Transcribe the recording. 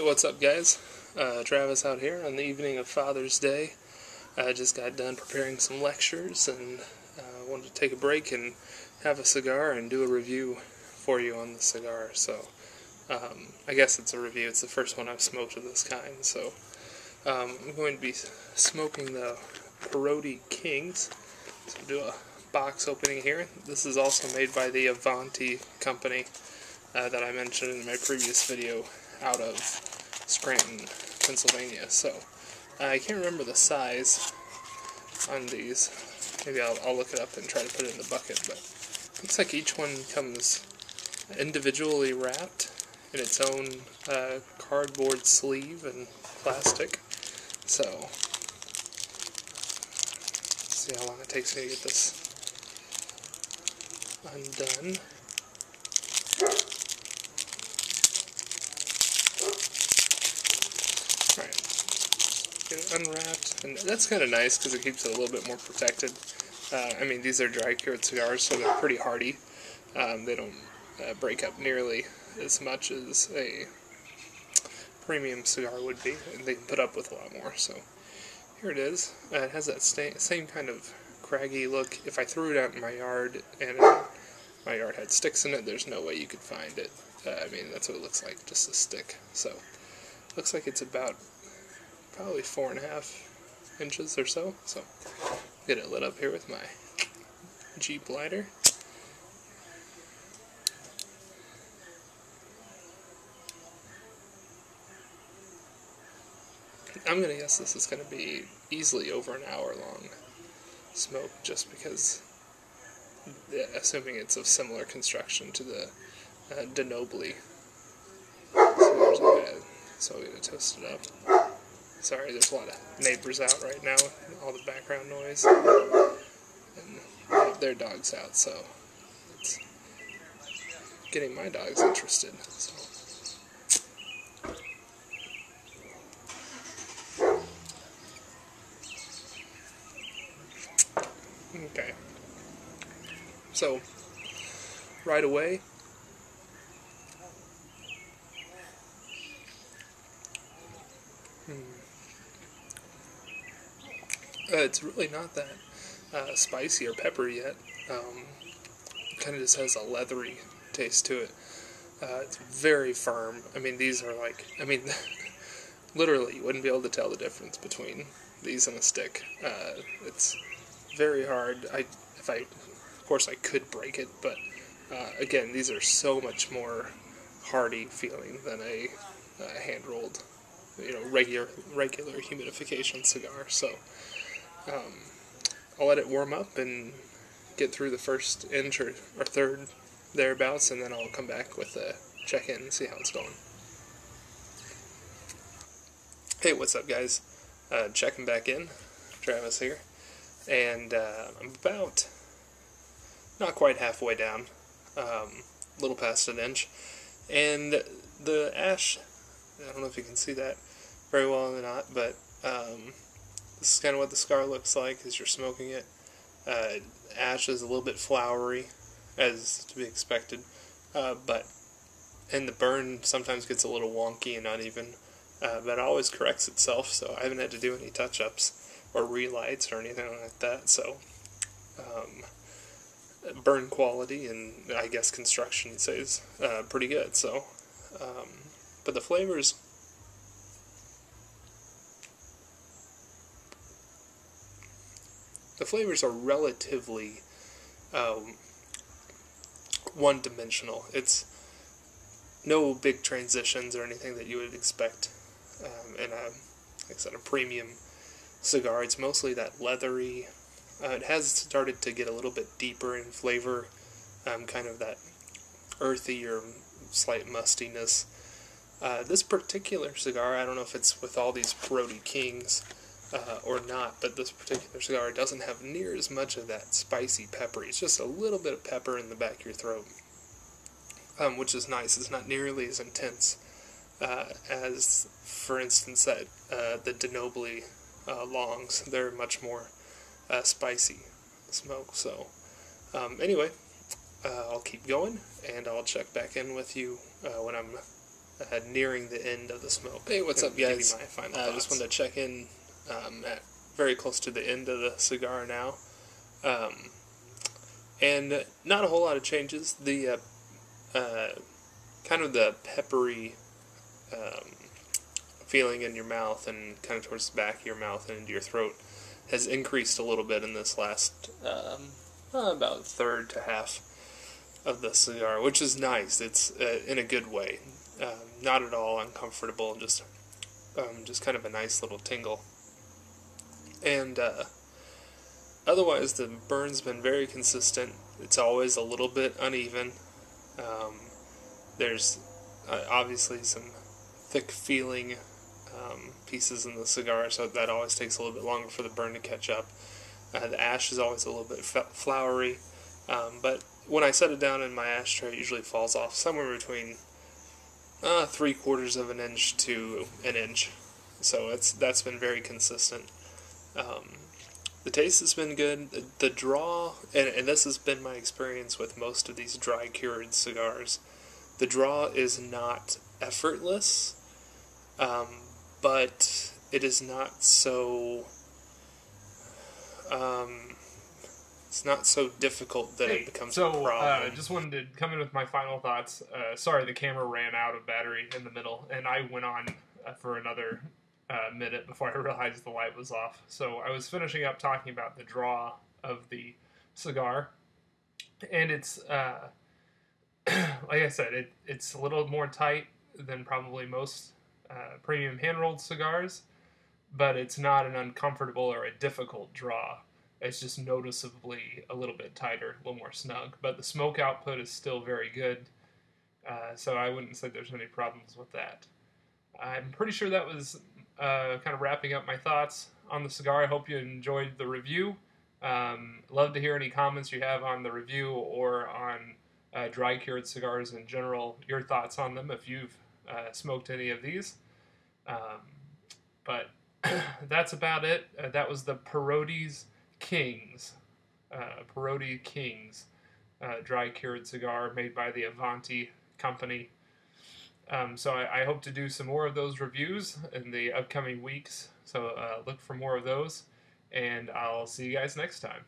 Hey, what's up, guys? Uh, Travis out here on the evening of Father's Day. I just got done preparing some lectures and uh, wanted to take a break and have a cigar and do a review for you on the cigar. So, um, I guess it's a review. It's the first one I've smoked of this kind. So, um, I'm going to be smoking the Parodi Kings. So, do a box opening here. This is also made by the Avanti company uh, that I mentioned in my previous video out of Scranton, Pennsylvania. So I can't remember the size on these. Maybe I'll, I'll look it up and try to put it in the bucket. But looks like each one comes individually wrapped in its own uh, cardboard sleeve and plastic. So see how long it takes me to get this undone. get it unwrapped, and that's kind of nice because it keeps it a little bit more protected. Uh, I mean, these are dry cured cigars, so they're pretty hardy. Um, they don't uh, break up nearly as much as a premium cigar would be, and they can put up with a lot more. So here it is. Uh, it has that same kind of craggy look. If I threw it out in my yard and it, my yard had sticks in it, there's no way you could find it. Uh, I mean, that's what it looks like, just a stick. So looks like it's about probably four and a half inches or so. So get it lit up here with my Jeep lighter. I'm gonna guess this is gonna be easily over an hour long smoke just because assuming it's of similar construction to the uh, DeNoble. So, so I'm gonna toast it up. Sorry, there's a lot of neighbors out right now, all the background noise. And their dog's out, so it's getting my dogs interested. So. Okay. So, right away, Uh, it's really not that uh, spicy or peppery yet. Um, kind of just has a leathery taste to it. Uh, it's very firm. I mean, these are like, I mean, literally, you wouldn't be able to tell the difference between these and a stick. Uh, it's very hard. I, if I, of course, I could break it, but uh, again, these are so much more hardy feeling than a, a hand rolled, you know, regular regular humidification cigar. So. Um, I'll let it warm up and get through the first inch or, or third thereabouts, and then I'll come back with a check in and see how it's going. Hey, what's up, guys? Uh, checking back in. Travis here. And uh, I'm about not quite halfway down, um, a little past an inch. And the ash, I don't know if you can see that very well or not, but um, this is kind of what the scar looks like as you're smoking it. Uh, ash is a little bit floury, as to be expected, uh, but and the burn sometimes gets a little wonky and uneven, uh, but it always corrects itself. So I haven't had to do any touch-ups or relights or anything like that. So um, burn quality and I guess construction you'd says uh, pretty good. So, um, but the flavors the flavors are relatively um, one dimensional. It's no big transitions or anything that you would expect um, in a, like I said, a premium cigar. It's mostly that leathery. Uh, it has started to get a little bit deeper in flavor, um, kind of that earthy or slight mustiness. Uh, this particular cigar, I don't know if it's with all these Parodi Kings, uh, or not, but this particular cigar doesn't have near as much of that spicy pepper. It's just a little bit of pepper in the back of your throat, um, which is nice. It's not nearly as intense uh, as, for instance, that uh, the DeNoble uh, longs. They're much more uh, spicy smoke. So, um, anyway, uh, I'll keep going, and I'll check back in with you when I'm uh, nearing the end of the smoke. Hey, what's up, give you guys? my final I uh, just wanted to check in um, at very close to the end of the cigar now. Um, and not a whole lot of changes. The uh, uh, kind of the peppery um, feeling in your mouth and kind of towards the back of your mouth and into your throat has increased a little bit in this last um, uh, about third to half of the cigar, which is nice. It's uh, in a good way, um, not at all uncomfortable. Just um, just kind of a nice little tingle. And uh, otherwise, the burn's been very consistent. It's always a little bit uneven. Um, there's uh, obviously some thick feeling um, pieces in the cigar, so that always takes a little bit longer for the burn to catch up. Uh, the ash is always a little bit f- floury, um, but when I set it down in my ashtray, it usually falls off somewhere between uh, three quarters of an inch to an inch. So it's that's been very consistent. Um, the taste has been good. The, the draw, and, and this has been my experience with most of these dry cured cigars, the draw is not effortless, um, but it is not so. Um, it's not so difficult that Hey, it becomes so, a problem. Uh, just wanted to come in with my final thoughts. Uh, sorry, the camera ran out of battery in the middle, and I went on uh, for another uh, minute before I realized the light was off. So I was finishing up talking about the draw of the cigar, and it's uh, like I said, it, it's a little more tight than probably most uh, premium hand rolled cigars, but it's not an uncomfortable or a difficult draw. It's just noticeably a little bit tighter, a little more snug. But the smoke output is still very good, uh, so I wouldn't say there's any problems with that. I'm pretty sure that was uh, kind of wrapping up my thoughts on the cigar. I hope you enjoyed the review. Um, love to hear any comments you have on the review or on uh, dry cured cigars in general. Your thoughts on them if you've uh, smoked any of these. Um, but that's about it. Uh, that was the Parodi's Kings, uh, Parodi Kings, uh, dry cured cigar made by the Avanti company. Um, so I, I hope to do some more of those reviews in the upcoming weeks. So uh, look for more of those, and I'll see you guys next time.